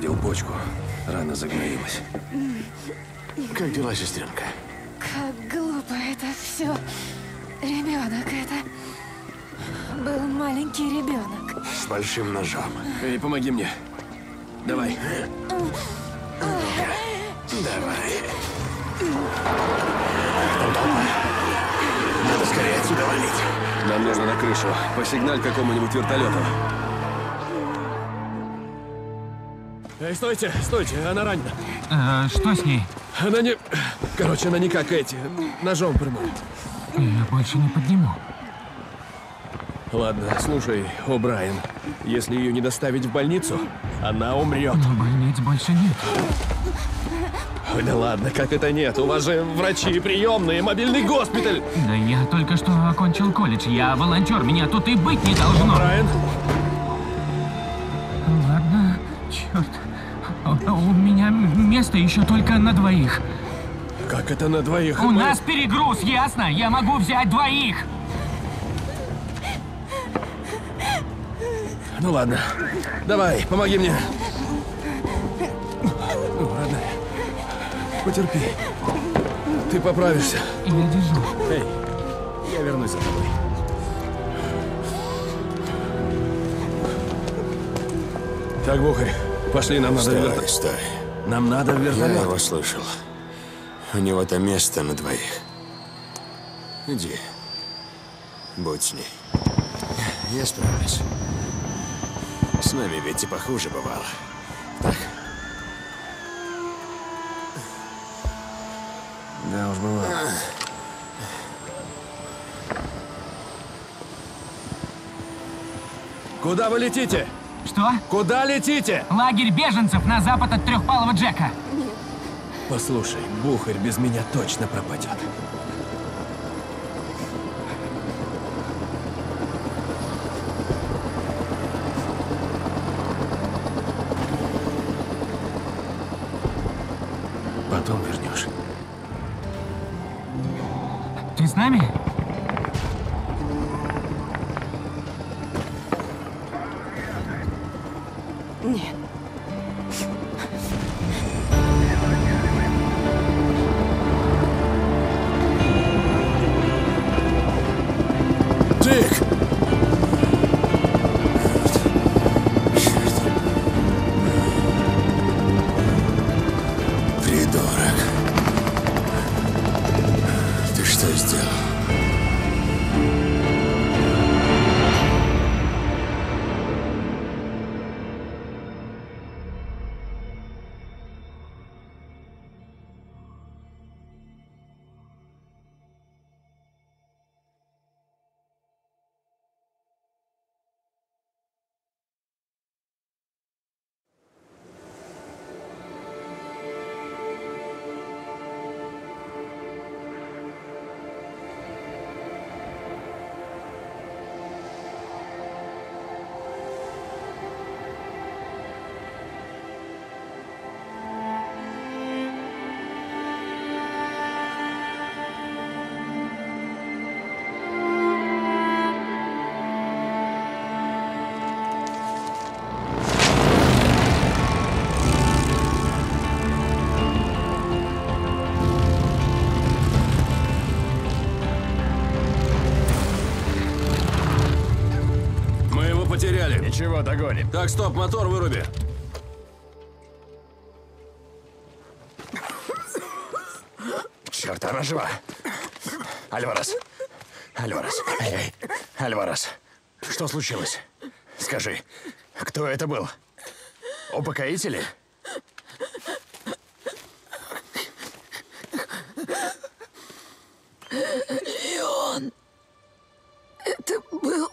похоже, задел почку. Рана загноилась. Как дела, сестренка? Как глупо это все. Ребенок это. Был маленький ребенок. С большим ножом. Эй, помоги мне. Давай. Давай. Надо скорее отсюда валить. Нам нужно на крышу. Посигналь какому-нибудь вертолету. Эй, стойте, стойте, она ранена. Э, что с ней? Она не... Короче, она не как эти. Ножом пырнула. Я больше не подниму. Ладно, слушай, О'Брайен. Если ее не доставить в больницу, она умрет. Но больниц больше нет. Ой, да ладно, как это нет? У вас же врачи, приемные, мобильный госпиталь. Да я только что окончил колледж. Я волонтер, меня тут и быть не должно. Брайан, У меня место еще только на двоих. как это на двоих? У Мы- нас перегруз, ясно? Я могу взять двоих. Ну ладно. Давай, помоги мне. Ну, родная. Потерпи. Ты поправишься. Я держу. Эй, я вернусь за тобой. Так, Бухарь, пошли, нам надо в Стой, вертолет. стой. Нам надо в Я вертолет. его слышал. У него там место на двоих. Иди. Будь с ней. Я справлюсь. С нами ведь и похуже бывало. Так? Да уж бывало. Куда вы летите? Что? Куда летите? Лагерь беженцев на запад от трехпалого Джека. Послушай, Бухарь без меня точно пропадет. Догоним. Так, стоп, мотор выруби. Черт, она жива. Альварес. Альварес. Эй, эй. Альварес. Что случилось? Скажи, кто это был? Упокоители? Это был...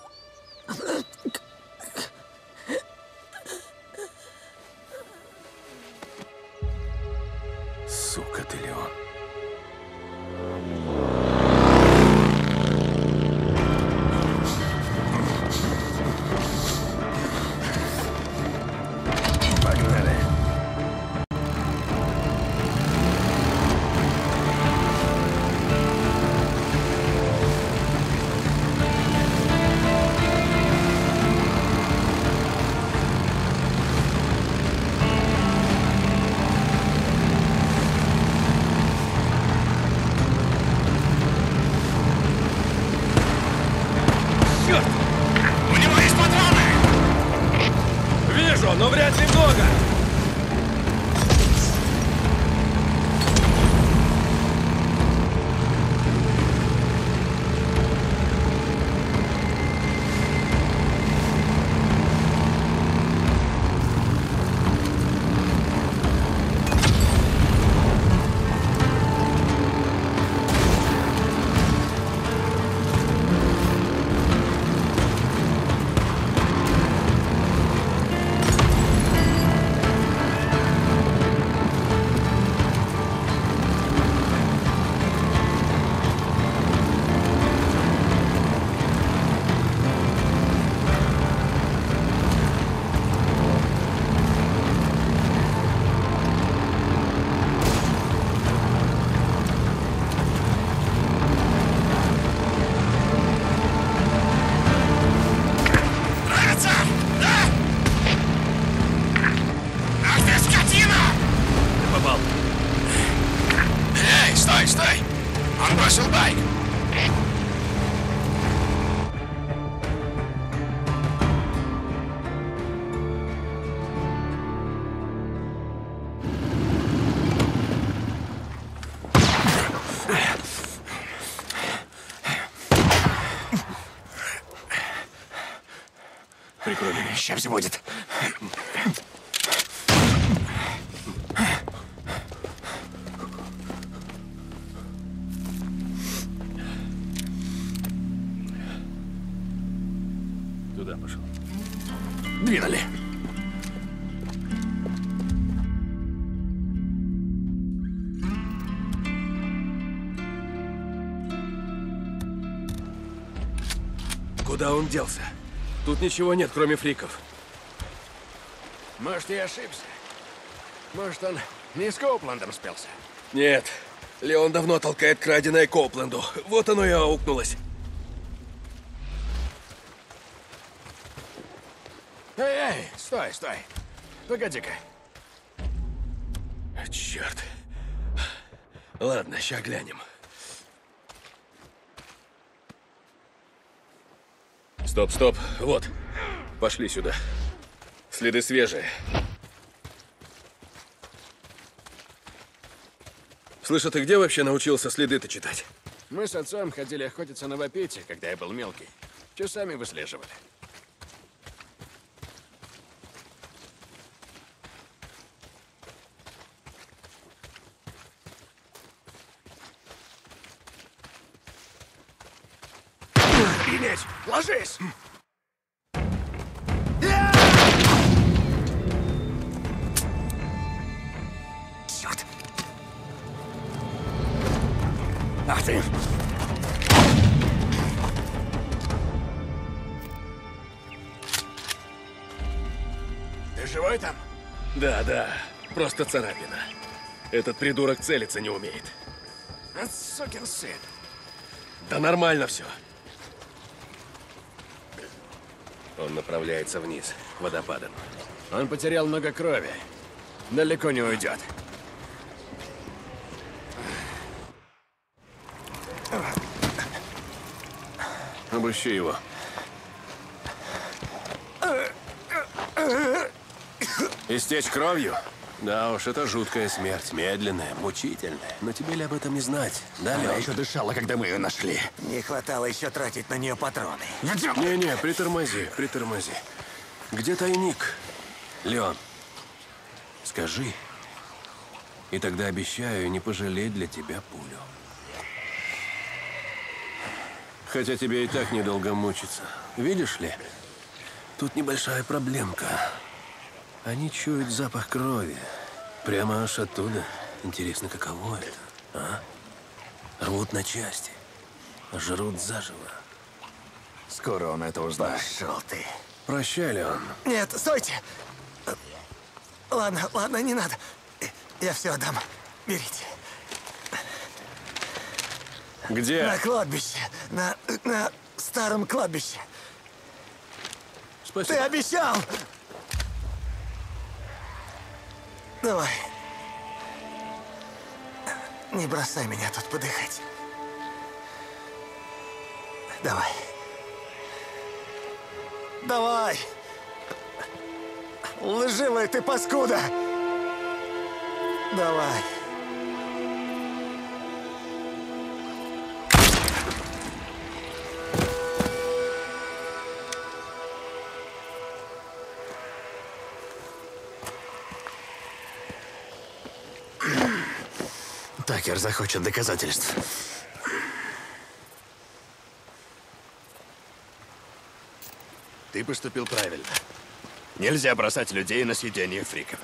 пошел. Двинули. Куда он делся? Тут ничего нет, кроме фриков. Может, я ошибся. Может, он не с Коупландом спелся. Нет. Леон давно толкает краденое Копленду. Вот оно и аукнулось. Эй, эй, стой, стой. Погоди-ка. Черт. Ладно, ща глянем. Стоп, стоп. Вот. Пошли сюда. Следы свежие. Слышь, а ты где вообще научился следы-то читать? Мы с отцом ходили охотиться на вапете, когда я был мелкий. Часами выслеживали. Охренеть! Ложись! Черт! Ах ты! Ты живой там? Да, да. Просто царапина. Этот придурок целиться не умеет. А, сукин сын. Да нормально все. Он направляется вниз, водопадом. Он потерял много крови. Далеко не уйдет. Обыщи его. Истечь кровью? Да уж, это жуткая смерть. Медленная, мучительная. Но тебе ли об этом не знать? Да, Она Лёш? еще дышала, когда мы ее нашли. Не хватало еще тратить на нее патроны. Не-не, притормози, притормози. Где тайник? Леон, скажи. И тогда обещаю не пожалеть для тебя пулю. Хотя тебе и так недолго мучиться. Видишь ли, тут небольшая проблемка. Они чуют запах крови. Прямо аж оттуда. Интересно, каково это, а? Рвут на части. Жрут заживо. Скоро он это узнает. Пошел ты. Прощай, Леон. Нет, стойте! Ладно, ладно, не надо. Я все отдам. Берите. Где? На кладбище. На, на старом кладбище. Ты Спасибо. обещал! Давай. Не бросай меня тут подыхать. Давай. Давай. Лживая ты паскуда! Давай. Такер захочет доказательств. Ты поступил правильно. Нельзя бросать людей на съедение фриков.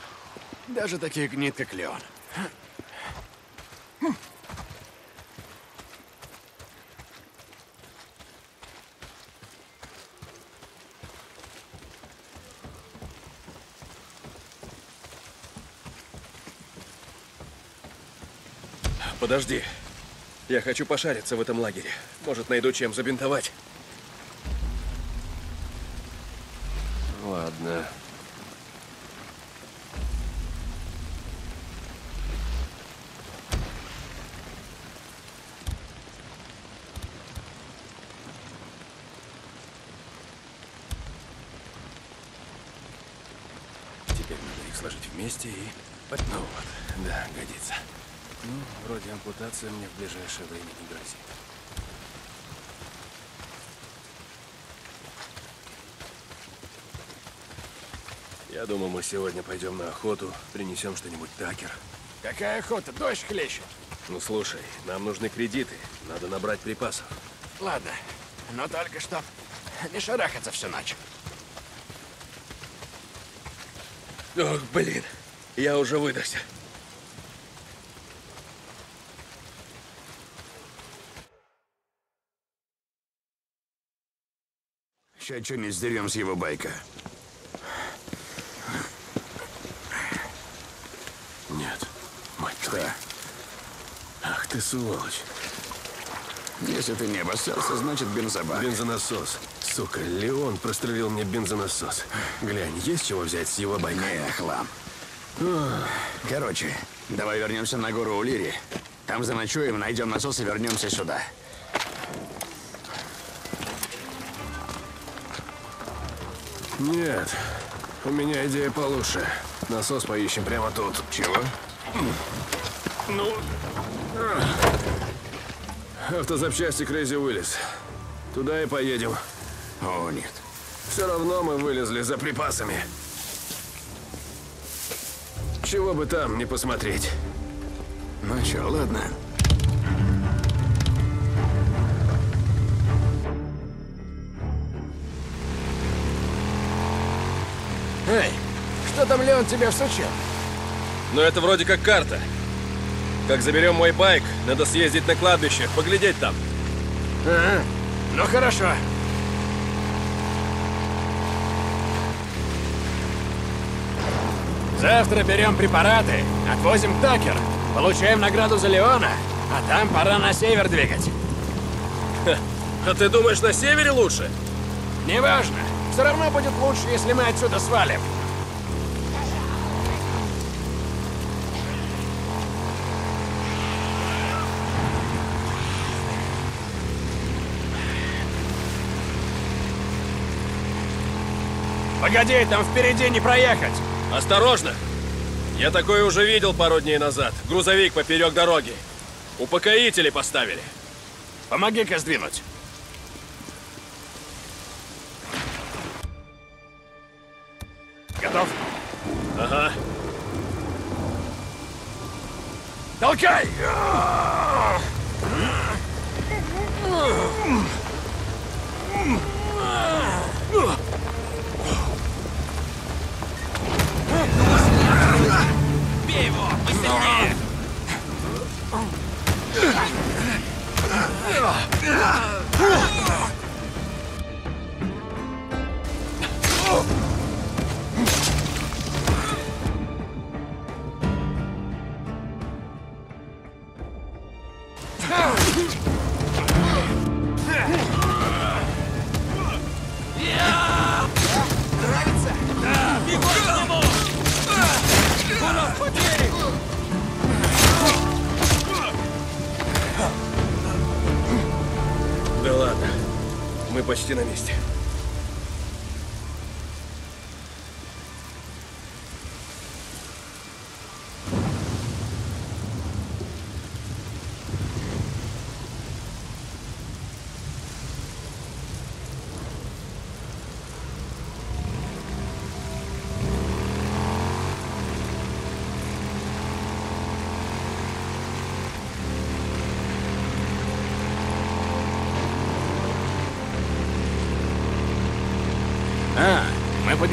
Даже таких гнид, как Леон. Подожди. Я хочу пошариться в этом лагере. Может, найду чем забинтовать. Ладно. Теперь надо их сложить вместе и... Ну вот, да, годится. Ну, вроде ампутация мне в ближайшее время не грозит. Я думаю, мы сегодня пойдем на охоту, принесем что-нибудь такер. Какая охота? Дождь хлещет. Ну слушай, нам нужны кредиты. Надо набрать припасов. Ладно, но только что не шарахаться всю ночь. Ох, блин. Я уже выдохся. Сейчас что-нибудь сдерем с его байка. Нет, мать твою. Ах ты сволочь. Если ты не обоссался, значит бензобак. Бензонасос. Сука, Леон прострелил мне бензонасос. Глянь, есть чего взять с его байка? Не, хлам. Короче, давай вернемся на гору Улири. Там заночуем, найдем насос и вернемся сюда. Нет, у меня идея получше. Насос поищем прямо тут. Чего? Ну... Автозапчасти Крейзи Уиллис. Туда и поедем. О, нет. Все равно мы вылезли за припасами. Чего бы там не посмотреть. Ну чё, ладно. Эй, что там Леон тебе всучил? Но это вроде как карта. Как заберем мой байк, надо съездить на кладбище, поглядеть там. Ага. Ну хорошо. Завтра берем препараты, отвозим Такер, получаем награду за Леона, а там пора на север двигать. А ты думаешь, на севере лучше? Неважно. Все равно будет лучше, если мы отсюда свалим. Погоди, там впереди не проехать. Осторожно! Я такое уже видел пару дней назад. Грузовик поперек дороги. Упокоители поставили. Помоги-ка сдвинуть. Готов? Ага. Толкай! Да почти на месте.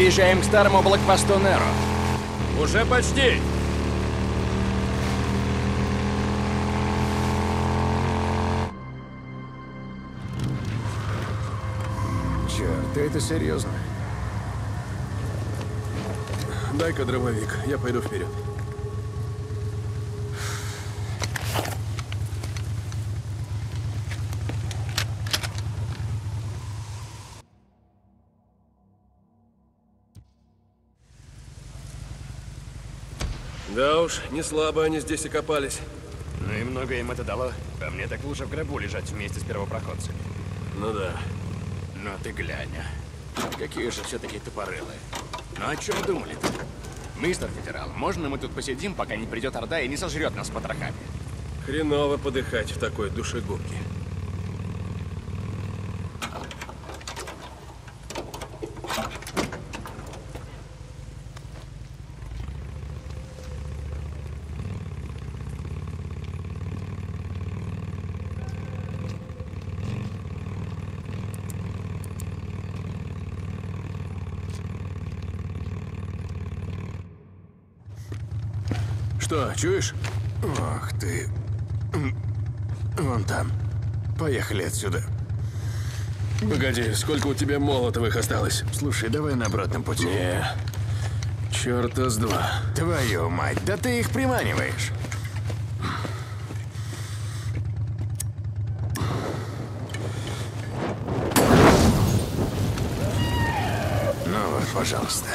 Подъезжаем к старому блокпосту Неро. Уже почти. Черт, ты это серьезно? Дай-ка дробовик, я пойду вперед. Уж, не слабо они здесь окопались. Ну и много им это дало. По мне так лучше в гробу лежать вместе с первопроходцами. Ну да. Ну ты глянь, а. Какие же все-таки тупорылые. Ну о чем думали-то? Мистер Федерал, можно мы тут посидим, пока не придет Орда и не сожрет нас потрохами? Хреново подыхать в такой душегубке. Что, чуешь? Ох ты. Вон там. Поехали отсюда. Погоди, сколько у тебя молотовых осталось? Слушай, давай на обратном пути. Не. Черта с два. Твою мать, да ты их приманиваешь. Ну вот, пожалуйста.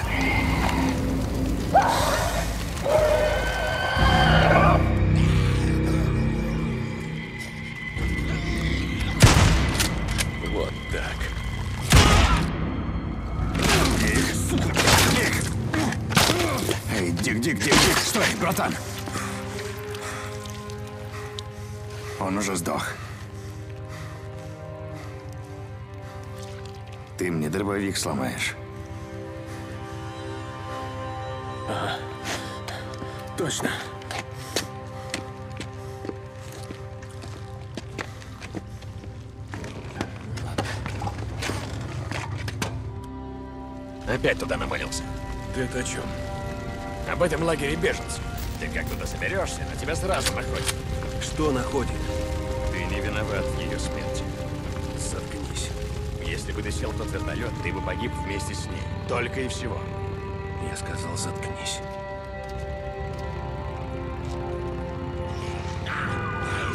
Дик, Дик, Дик, стой, братан. Он уже сдох. Ты мне дробовик сломаешь. Точно. Опять туда навалился. Ты это о чем? Об этом лагере беженцев. Ты как туда соберешься, на тебя сразу находят. Что находит? Ты не виноват в ее смерти. Заткнись. Если бы ты сел в тот вертолет, ты бы погиб вместе с ней. Только и всего. Я сказал, заткнись.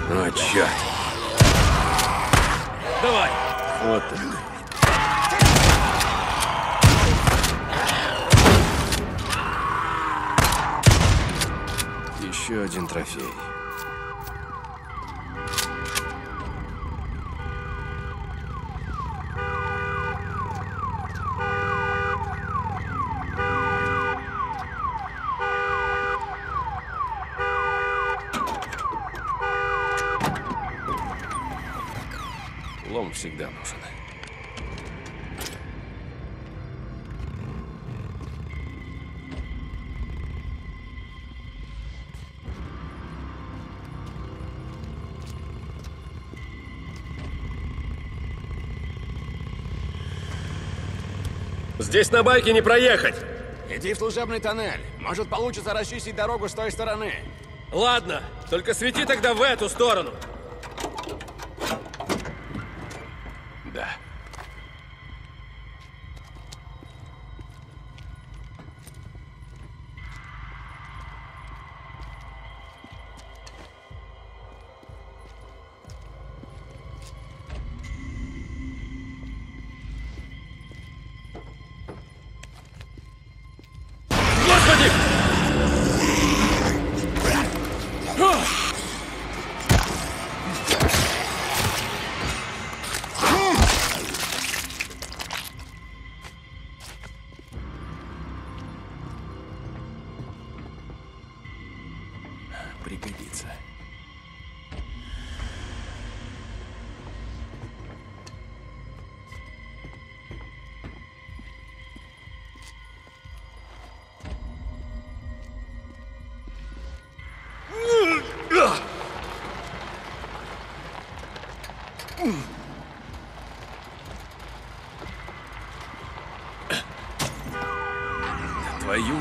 О, черт. Давай. Вот так. Еще один трофей. Здесь на байке не проехать. Иди в служебный тоннель. Может, получится расчистить дорогу с той стороны. Ладно, только свети тогда в эту сторону. Ugh.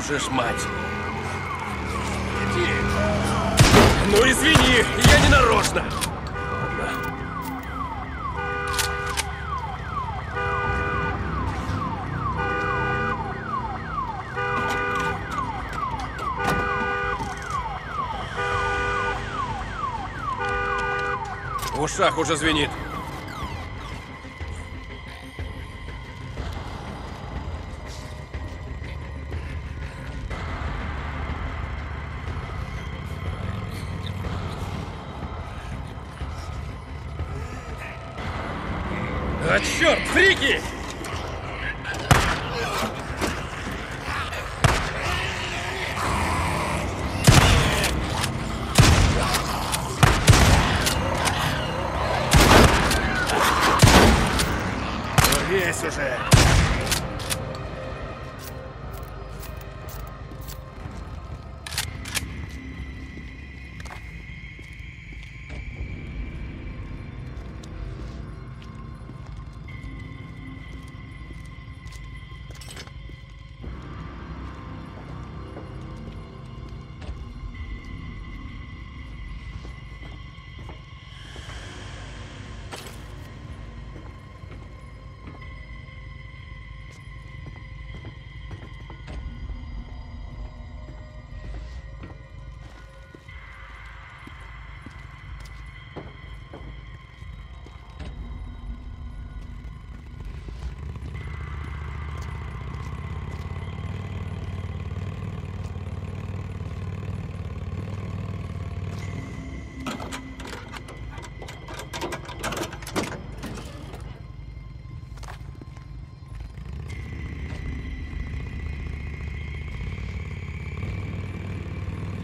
Же ж мать! Ну извини, я не нарочно! В ушах уже звенит. Черт, фрики!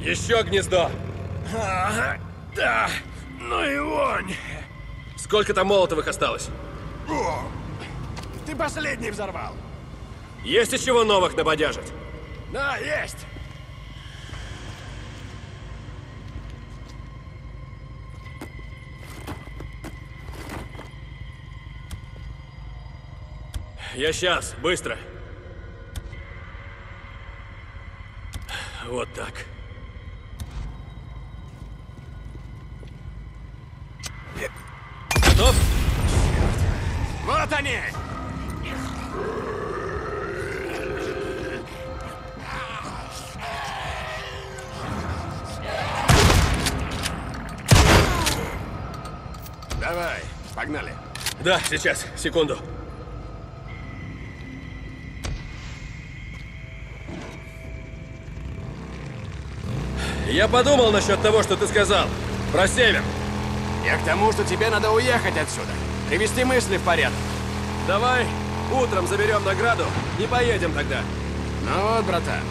Еще гнездо. Ага, да. Ну и вонь. Сколько там молотовых осталось? Ты последний взорвал. Есть из чего новых набодяжить? Да, есть. Я сейчас, быстро. Вот так. Давай, погнали. Да, сейчас, секунду. Я подумал насчет того, что ты сказал. Про север. Я к тому, что тебе надо уехать отсюда. Привести мысли в порядок. Давай утром заберем награду и поедем тогда. Ну вот, братан,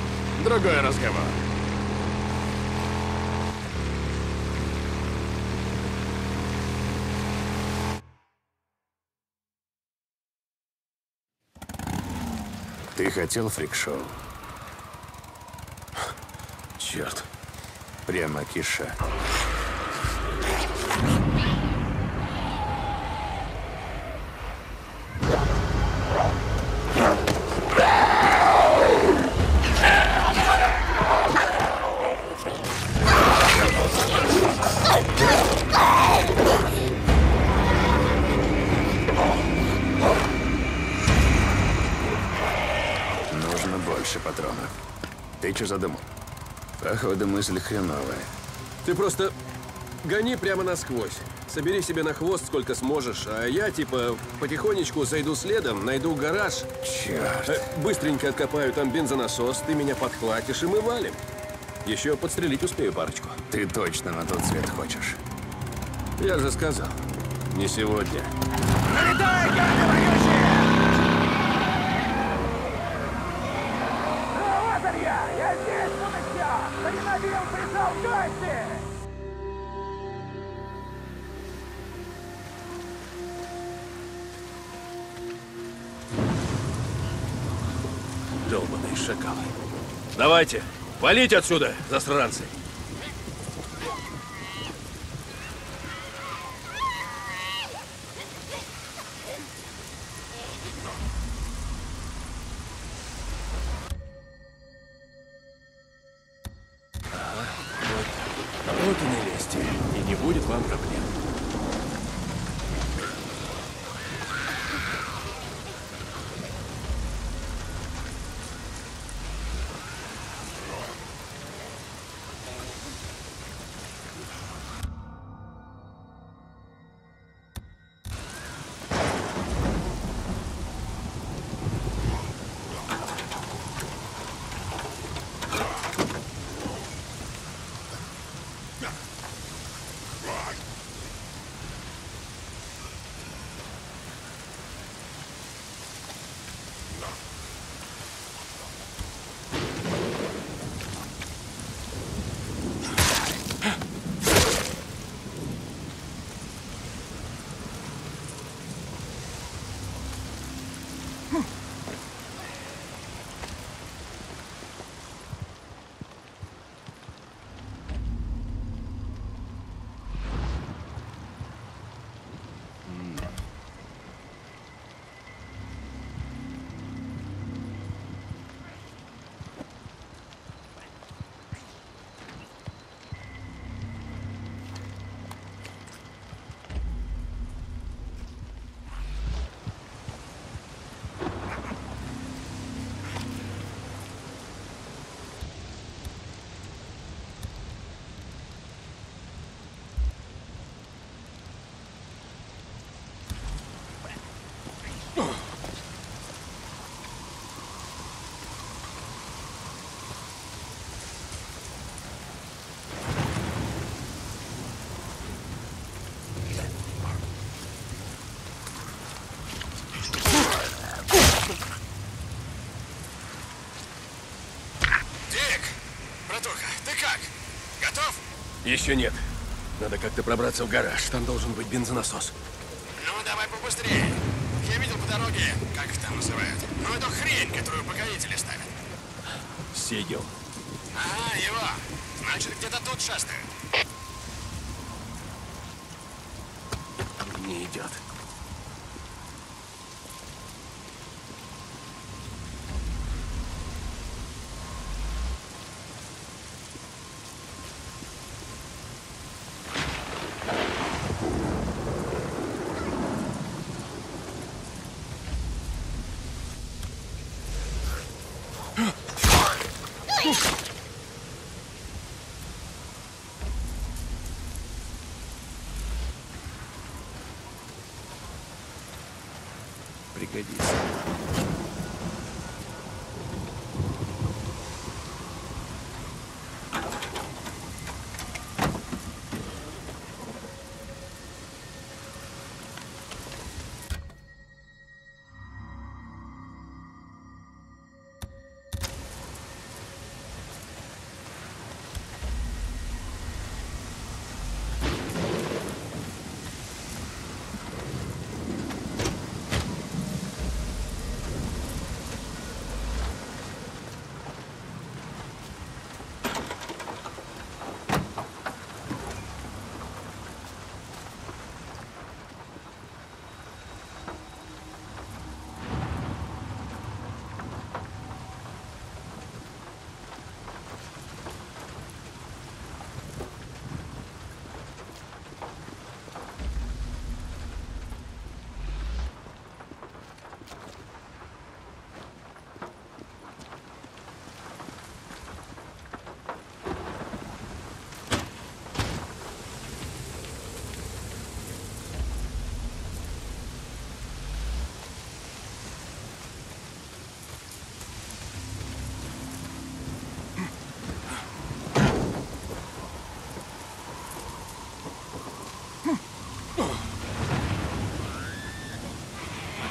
другой разговор. Ты хотел фрик-шоу? Черт. Прямо киша. Что задумал? Походу, мысль хреновая. Ты просто гони прямо насквозь. Собери себе на хвост сколько сможешь, а я типа потихонечку зайду следом, найду гараж, Черт. э, быстренько откопаю там бензонасос, ты меня подхватишь и мы валим. Еще подстрелить успею парочку. Ты точно на тот свет хочешь. Я же сказал, не сегодня. Долбаные Давайте, валите отсюда, засранцы. Как? Готов? Еще нет. Надо как-то пробраться в гараж. Там должен быть бензонасос. Ну, давай побыстрее. Я видел по дороге, как их там называют. Ну, эту хрень, которую покорители ставят. Сигел. Ага, его. Значит, где-то тут шастает. Не идет. Пригодится.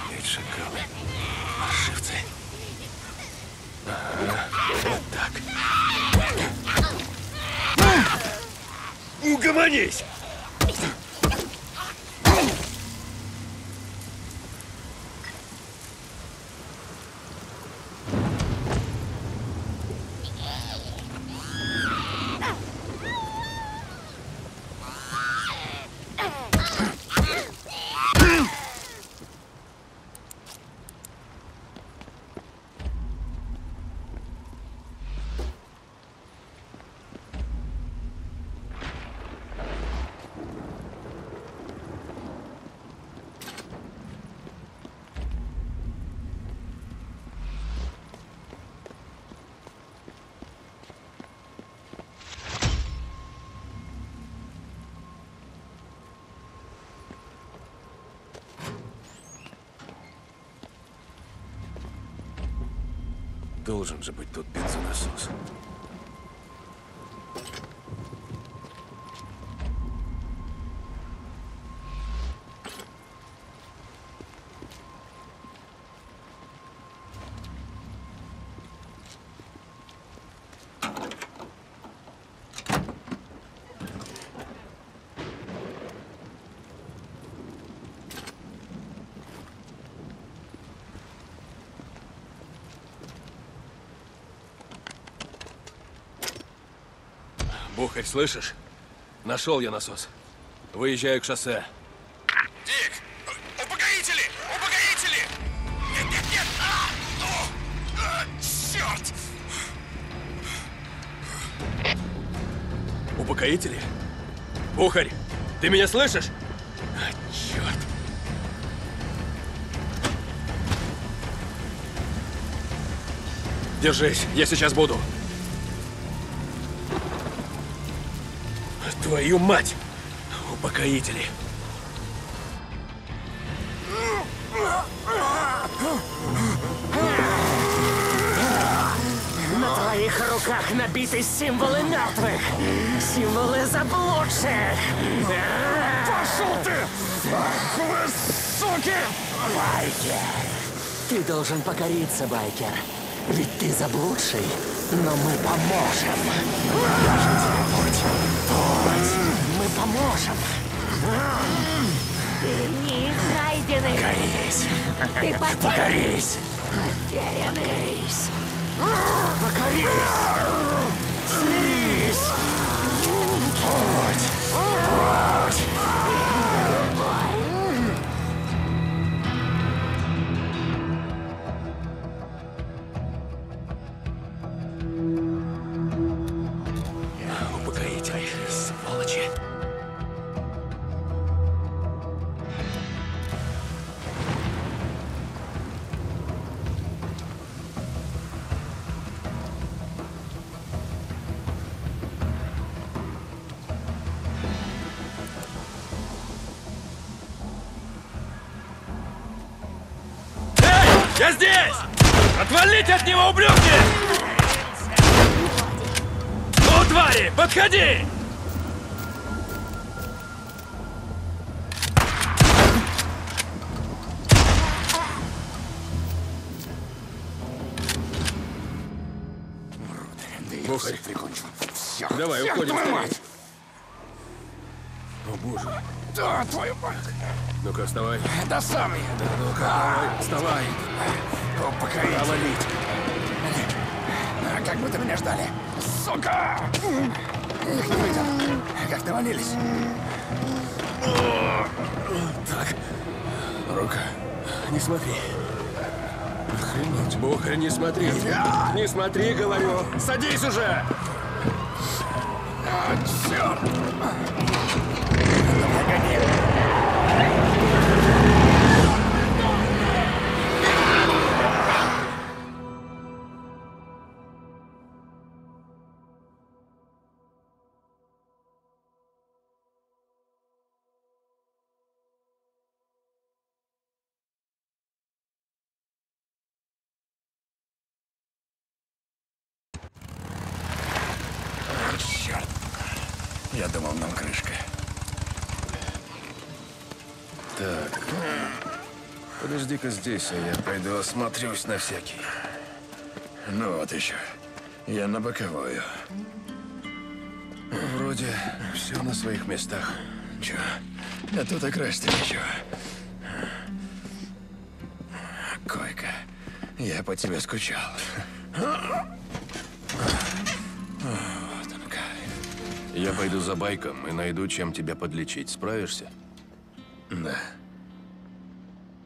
Опять шакалы. Паршивцы. Ага, вот так. Угомонись! Должен же быть тут бензонасос. Бухарь, слышишь? Нашел я насос. Выезжаю к шоссе. Дик! Упокоители! Упокоители! Нет, нет, нет! А! Ну! А, черт! Упокоители? Бухарь, ты меня слышишь? А, черт. Держись, я сейчас буду. Твою мать! Упокоители. На твоих руках набиты символы мертвых, символы заблудших. Пошел ты! Ах вы, суки! Байкер! Ты должен покориться, Байкер. Ведь ты заблудший, но мы поможем. Тебе. Мы поможем. Ты их найденных. Покорись. Ты потерян. Покорись. Потерянный. Покорись! Смирись! Путь! Путь! Отвалите от него, ублюдки! Ну, твари, подходи! Как навалились. Так. Рука. Не смотри. Охренеть. Бухарь, не смотри. Не смотри, говорю. Садись уже! А, черт! Черт! Подожди-ка здесь, а я пойду осмотрюсь на всякий. Ну вот еще. Я на боковую. Вроде все на своих местах. Че? А тут окрасить ничего. Койка. Я по тебе скучал. Вот он кайф. Я пойду за байком и найду, чем тебя подлечить. Справишься? Да.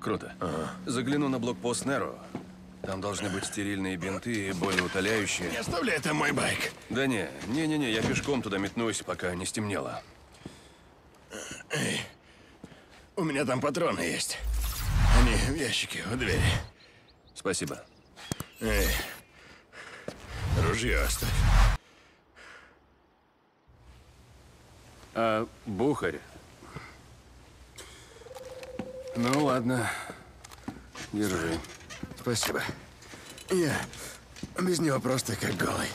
Круто. Загляну на блокпост Неро. Там должны быть стерильные бинты и болеутоляющие. Не оставляй, это мой байк. Да не, не-не-не, я пешком туда метнусь, пока не стемнело. У меня там патроны есть. Они в ящике у двери. Спасибо. Эй, ружье оставь. А Бухарь? Ну ладно. Держи. Спасибо. Я без него просто как голый.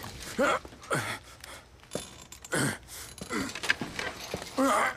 Ah!